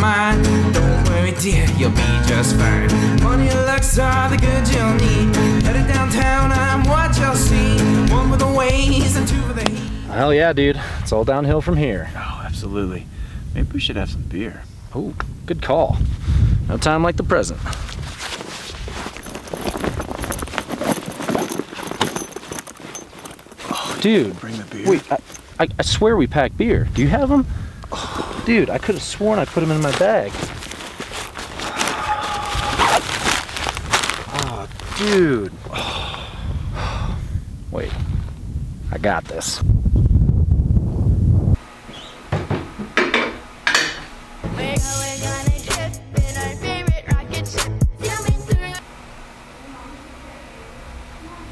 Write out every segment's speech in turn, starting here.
then destroy mine. Don't worry, dear, you'll be just fine. Money and looks are the goods you'll need. Headed downtown, I'm what you'll see. One for the ways and two for the heat. Hell yeah, dude. It's all downhill from here. Oh, absolutely. Maybe we should have some beer. Oh, good call. No time like the present. Oh, dude, Bring the beer. wait, I, I, I swear we packed beer. Do you have them? Oh, Dude, I could have sworn I put them in my bag. Oh, dude. Wait, I got this. We're going on a trip in our favorite rocket ship. Zooming through.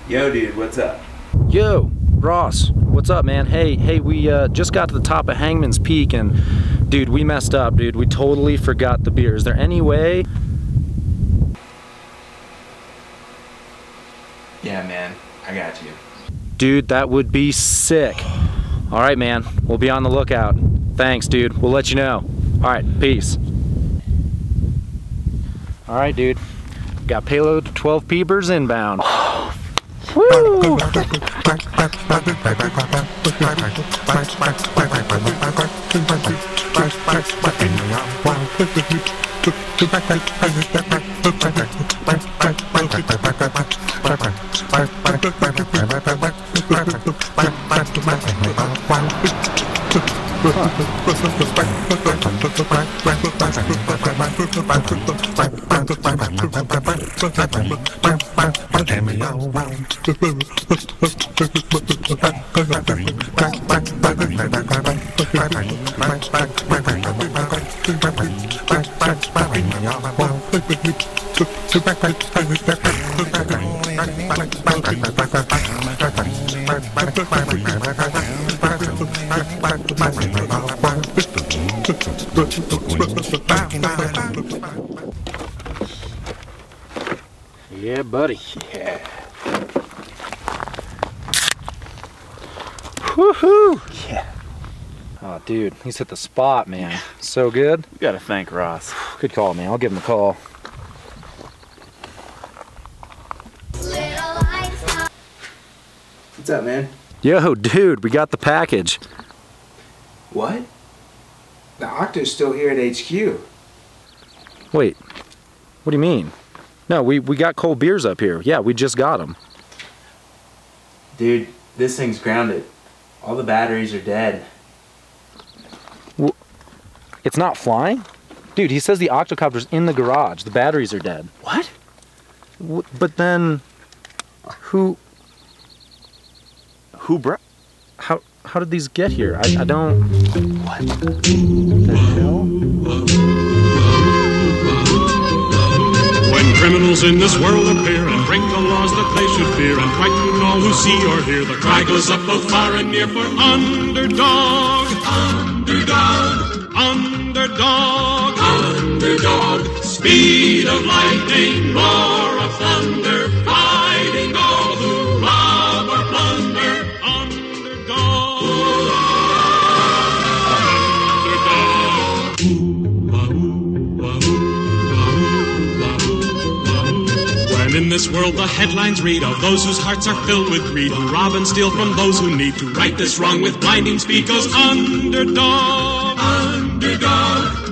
Yo, dude, what's up? Yo, Ross, what's up, man? Hey, hey, we uh, just got to the top of Hangman's Peak, and dude, we messed up, dude. We totally forgot the beer. Is there any way? Yeah, man. I got you. Dude, that would be sick. All right, man. We'll be on the lookout. Thanks, dude. We'll let you know. All right, peace. All right, dude. Got payload 12 peepers inbound. Woo! Bye. Yeah, buddy. Yeah. Woohoo! Yeah. Oh, dude, he's hit the spot, man. So good. You gotta thank Ross. Good call, man. I'll give him a call. What's up, man? Yo, dude, we got the package. What? The Octo's still here at HQ. Wait, what do you mean? No, we, we got cold beers up here. Yeah, we just got them. Dude, this thing's grounded. All the batteries are dead. It's not flying? Dude, he says the octocopter's in the garage. The batteries are dead. What? W- but then, who, Who brought? how, how did these get here? I, I don't. What the hell? When criminals in this world appear and break the laws that they should fear and frighten all who see or hear, the cry goes up both far and near for underdog, underdog, underdog, underdog. Speed of lightning, roar of thunder, in this world the headlines read of those whose hearts are filled with greed, who rob and steal from those who need to right this wrong with blinding speed, goes underdog, underdog.